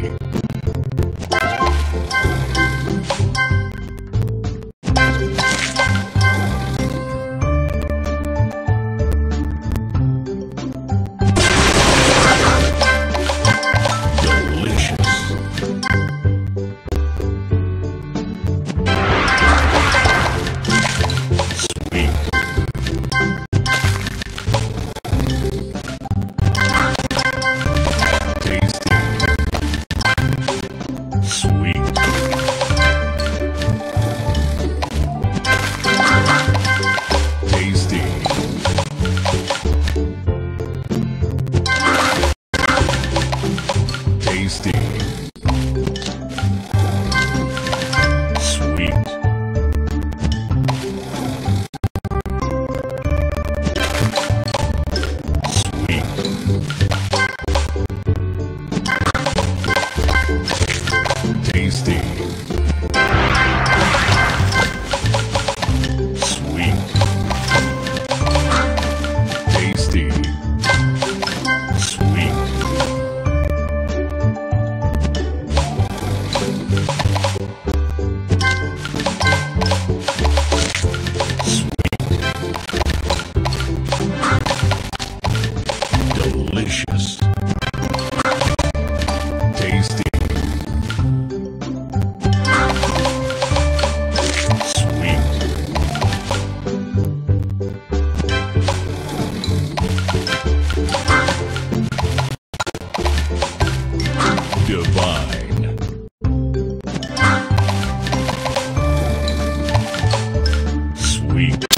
American. divine. Sweet.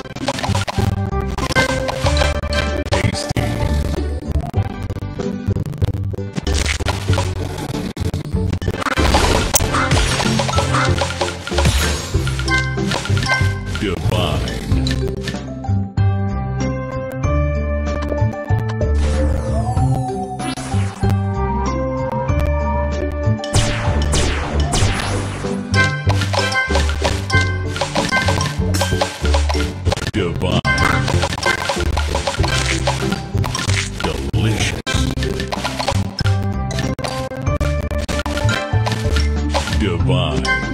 Goodbye.